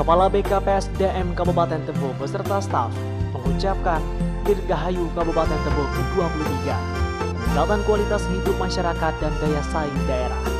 Kepala BKPSDM Kabupaten Tebo beserta staf mengucapkan Dirgahayu Kabupaten Tebo ke-23 peningkatan kualitas hidup masyarakat dan daya saing daerah.